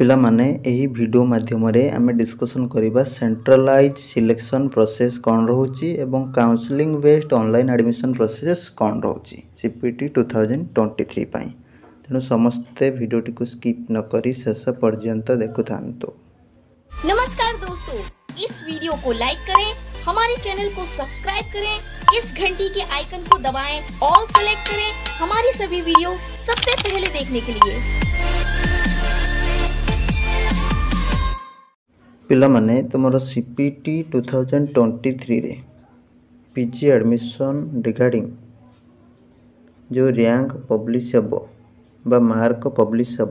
पाने भिडियो मध्यम आम डिस्कसन करवा सेट्रालज सिलेक्शन प्रोसेस कौन एवं counselling based online admission process कौन रोचे CPT two thousand twenty three तेणु समस्ते भिडटी को स्कीप नक शेष पर्यत देखु था नमस्कार दोस्तों इस वीडियो को लाइक करें हमारे चैनल को सब्सक्राइब करें इस घंटी के आइकन को दबाएं ऑल सेलेक्ट करें हमारी सभी वीडियो सबसे पहले देखने के लिए पाने तुम CPT two thousand twenty three PG admission regarding जो रैंक पब्लीश हे मार्क पब्लीश हे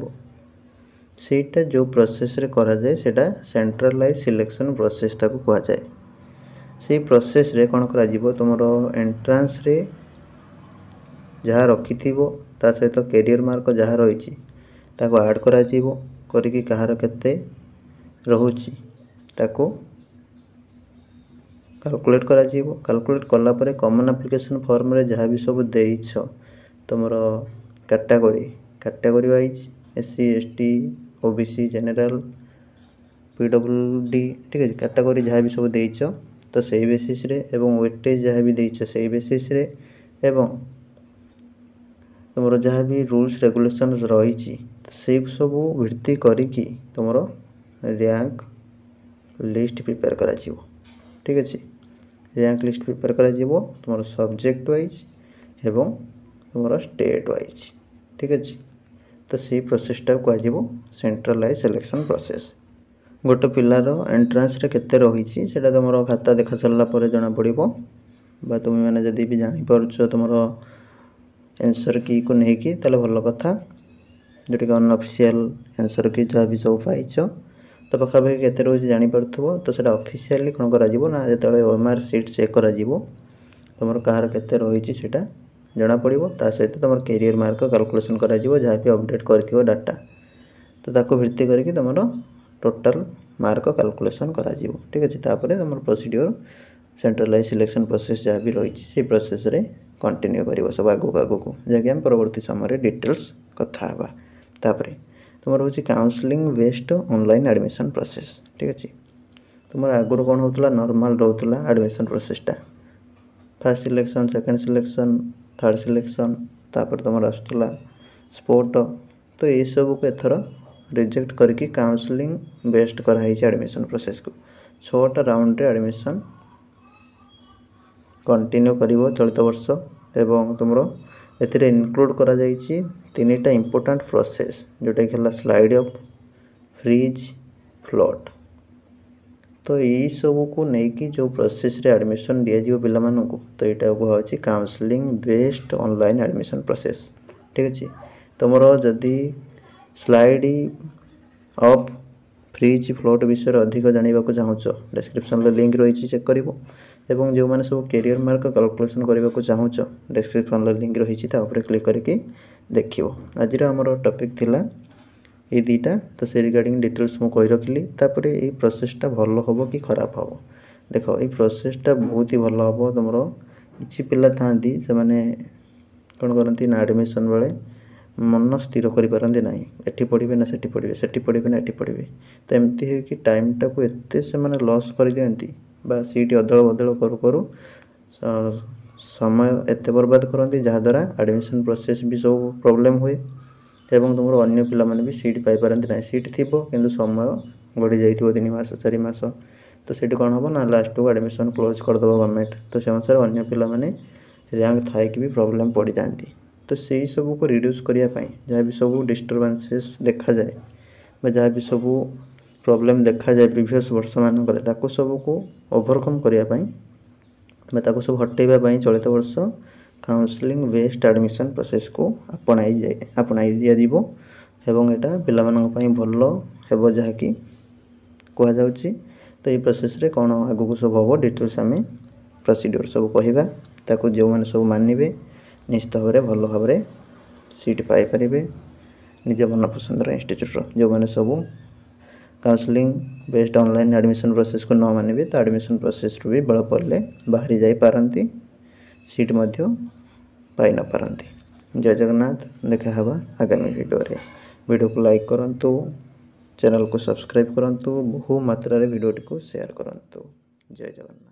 से जो प्रोसेस रे करा जाए सेटा सेंट्रलाइज सिलेक्शन प्रोसेस कहा जाए से प्रोसेस रे कौन कर तुम एंट्रान्स जहाँ थी थोड़ा सहित तो कैरियर मार्क जहाँ रही ताको आड करते रोच ତାକୁ କାଲକୁଲେଟ୍ କରାଯିବ କାଲକୁଲେଟ୍ କଲା ପରେ କମନ୍ ଆପ୍ଲିକେସନ୍ ଫର୍ମରେ ଯାହା ବି ସବୁ ଦେଇଛ ତୁମର category category wise S C S T O B C general P W D ଠିକ୍ ଅଛି କାଟାଗୋରୀ ଯାହା ବି ସବୁ ଦେଇଛ ତ ସେଇ ବେସିସ୍ରେ ଏବଂ ୱେଟେଜ୍ ଯାହା ବି ଦେଇଛ ସେଇ ବେସିସ୍ରେ ଏବଂ ତୁମର ଯାହା ବି ରୁଲ୍ସ ରେଗୁଲେସନ୍ ରହିଛି ସେଇ ସବୁ ଭିତ୍ତି କରିକି ତୁମର ର୍ୟାଙ୍କ লিস্ট প্রিপেয়ার করা যাব ঠিক আছে র্যাঙ্ক লিস্ট প্রিপেয়ার করা যাব তোমার সবজেক্ট ওয়াইজ এবং তোমার স্টেট ওয়াইজ ঠিক আছে তো সেই প্রসেসটা কুহযিব সেন্ট্রালাইজ সিলেকশন প্রসেস ଗୋଟେ ପିଲାର ଏଣ୍ଟ୍ରାନ୍ସରେ କେତେ ରହିଛି ସେଇଟା ତୁମର ଖାତା ଦେଖା ସାରିଲା ପରେ ଜଣାପଡ଼ିବ ବା ତୁମେମାନେ ଯଦି ବି ଜାଣିପାରୁଛ ତୁମର ଏନ୍ସର୍ କିକୁ ନେଇକି ତାହେଲେ ଭଲ କଥା ଯେଉଁଟାକି ଅନଅଫିସିଆଲ୍ ଏନ୍ସର୍ କି ଯାହା ବି ସବୁ ପାଇଛ ତ ପାଖାପାଖି କେତେ ରହୁଛି ଜାଣିପାରୁଥିବ ତ ସେଇଟା ଅଫିସିଆଲି କ'ଣ କରାଯିବ ନା ଯେତେବେଳେ O M R sheet check କରାଯିବ ତୁମର କାହାର କେତେ ରହିଛି ସେଇଟା ଜଣାପଡ଼ିବ ତା ସହିତ ତୁମର କ୍ୟାରିୟର ମାର୍କ କାଲକୁଲେସନ୍ କରାଯିବ ଯାହାବି ଅପଡ଼େଟ୍ କରିଥିବ ଡାଟା ତ ତାକୁ ଭିତ୍ତି କରିକି ତୁମର ଟୋଟାଲ୍ ମାର୍କ କାଲକୁଲେସନ୍ କରାଯିବ ଠିକ୍ ଅଛି ତାପରେ ତୁମର ପ୍ରୋସିଡ଼ିଓର ସେଣ୍ଟ୍ରାଲାଇଜ୍ ସିଲେକ୍ସନ୍ ପ୍ରୋସେସ୍ ଯାହା ବି ରହିଛି ସେଇ ପ୍ରୋସେସ୍ରେ କଣ୍ଟିନ୍ୟୁ କରିବ ସବୁ ଆଗକୁ ଆଗକୁ ଯାହାକି ଆମେ ପରବର୍ତ୍ତୀ ସମୟରେ ଡିଟେଲ୍ସ କଥା ହେବା ତାପରେ তোমার হচ্ছে counselling based online admission process ঠিক আছে তোমার আগর কোণ হোলা নর্মাল রোলা আডমিশন প্রসেসটা first selection second selection third selection তাপরে তোমার আসুলা স্পোর্ট তো এইসবুক এথর ରିଜେକ୍ଟ କରିକି କାଉନ୍ସେଲିଂ ବେଷ୍ଟ କରାହେଇଛି ଆଡ଼ମିସନ୍ ପ୍ରୋସେସ୍କୁ ଛଅଟା ରାଉଣ୍ଡରେ ଆଡ଼ମିସନ୍ କଣ୍ଟିନ୍ୟୁ କରିବ ଚଳିତ ବର୍ଷ ଏବଂ ତୁମର एनक्लूड कर इम्पोर्टाट प्रोसेस जोटा कि स्लाइड अफ फ्रिज फ्लट तो यही सब कु जो प्रोसेस रे एडमिशन दिजिव पे तो यहाँ कहूँ counselling based online admission process ठीक अच्छे तुमर जदि स्ल अफ फ्रिज फ्लोट विषय अधिक जानवाक चाहू डिस्क्रिपन लिंक रही चेक कर ଏବଂ ଯେଉଁମାନେ ସବୁ କ୍ୟାରିୟର ମାର୍କ କାଲକୁଲେସନ୍ କରିବାକୁ ଚାହୁଁଛ ଡେସ୍କ୍ରିପ୍ସନ୍ରେ ଲିଙ୍କ୍ ରହିଛି ତା ଉପରେ କ୍ଲିକ୍ କରିକି ଦେଖିବ ଆଜିର ଆମର ଟପିକ୍ ଥିଲା ଏଇ ଦୁଇଟା ତ ସେ ରିଗାର୍ଡ଼ିଂ ଡିଟେଲ୍ସ ମୁଁ କହି ରଖିଲି ତାପରେ ଏଇ ପ୍ରୋସେସ୍ଟା ଭଲ ହେବ କି ଖରାପ ହେବ ଦେଖ ଏଇ ପ୍ରୋସେସ୍ଟା ବହୁତ ହି ଭଲ ହେବ ତୁମର କିଛି ପିଲା ଥାଆନ୍ତି ସେମାନେ କ'ଣ କରନ୍ତି ନା ଆଡ଼ମିସନ୍ ବେଳେ ମନ ସ୍ଥିର କରିପାରନ୍ତି ନାହିଁ ଏଠି ପଢ଼ିବେ ନା ସେଠି ପଢ଼ିବେ ସେଠି ପଢ଼ିବେ ନା ଏଠି ପଢ଼ିବେ ତ ଏମିତି ହେଇକି ଟାଇମ୍ଟାକୁ ଏତେ ସେମାନେ ଲସ୍ କରିଦିଅନ୍ତି ବା ସିଟ୍ ଅଦଳ ବଦଳ କରୁ କରୁ ସମୟ ଏତେ ବରବାଦ କରନ୍ତି ଯାହାଦ୍ୱାରା ଆଡ଼ମିସନ୍ ପ୍ରୋସେସ୍ ବି ସବୁ ପ୍ରୋବ୍ଲେମ୍ ହୁଏ ଏବଂ ତୁମର ଅନ୍ୟ ପିଲାମାନେ ବି ସିଟ୍ ପାଇପାରନ୍ତି ନାହିଁ ସିଟ୍ ଥିବ କିନ୍ତୁ ସମୟ ଗଡ଼ିଯାଇଥିବ ତିନି ମାସ ଚାରି ମାସ ତ ସେଇଠି କ'ଣ ହେବ ନା ଲାଷ୍ଟକୁ ଆଡ଼ମିସନ୍ କ୍ଲୋଜ୍ କରିଦେବ ଗଭର୍ଣ୍ଣମେଣ୍ଟ ତ ସେ ଅନୁସାରେ ଅନ୍ୟ ପିଲାମାନେ ର୍ୟାଙ୍କ ଥାଇକି ବି ପ୍ରୋବ୍ଲେମ୍ ପଡ଼ିଯାଆନ୍ତି ତ ସେଇ ସବୁକୁ ରିଡ୍ୟୁସ୍ କରିବା ପାଇଁ ଯାହା ବି ସବୁ ଡିଷ୍ଟର୍ବାନ୍ସେସ୍ ଦେଖାଯାଏ ବା ଯାହା ବି ସବୁ ପ୍ରୋବ୍ଲେମ୍ ଦେଖାଯାଏ ପ୍ରିଭିୟସ୍ ବର୍ଷମାନଙ୍କରେ ତାକୁ ସବୁକୁ ଓଭରକମ୍ କରିବା ପାଇଁ ବା ତାକୁ ସବୁ ହଟେଇବା ପାଇଁ ଚଳିତ ବର୍ଷ କାଉନ୍ସିଲିଂ ବେସ୍ଡ ଆଡ଼ମିସନ୍ ପ୍ରୋସେସ୍କୁ ଆପଣାଇ ଆପଣାଇ ଦିଆଯିବ ଏବଂ ଏଇଟା ପିଲାମାନଙ୍କ ପାଇଁ ଭଲ ହେବ ଯାହାକି କୁହାଯାଉଛି ତ ଏହି ପ୍ରୋସେସ୍ରେ କ'ଣ ଆଗକୁ ସବୁ ହେବ ଡିଟେଲ୍ସ ଆମେ ପ୍ରୋସିଡ଼ିଓର ସବୁ କହିବା ତାକୁ ଯେଉଁମାନେ ସବୁ ମାନିବେ ନିଶ୍ଚିତ ଭାବରେ ଭଲ ଭାବରେ ସିଟ୍ ପାଇପାରିବେ ନିଜ ମନପସନ୍ଦର ଇନଷ୍ଟିଚ୍ୟୁଟ୍ର ଯେଉଁମାନେ ସବୁ କାଉନ୍ସେଲିଂ ବେସ୍ଡ୍ ଅନଲାଇନ୍ ଆଡ଼ମିସନ୍ ପ୍ରୋସେସ୍କୁ ନ ମାନିବେ ତ ଆଡ଼ମିସନ୍ ପ୍ରୋସେସ୍ରୁ ବି ବଳ ପଡ଼ିଲେ ବାହାରି ଯାଇପାରନ୍ତି ସିଟ୍ ମଧ୍ୟ ପାଇନପାରନ୍ତି ଜୟ ଜଗନ୍ନାଥ ଦେଖାହେବା ଆଗାମୀ ଭିଡ଼ିଓରେ ଭିଡ଼ିଓକୁ ଲାଇକ୍ କରନ୍ତୁ ଚ୍ୟାନେଲ୍କୁ ସବସ୍କ୍ରାଇବ୍ କରନ୍ତୁ ବହୁ ମାତ୍ରାରେ ଭିଡ଼ିଓଟିକୁ ସେୟାର୍ କରନ୍ତୁ ଜୟ ଜଗନ୍ନାଥ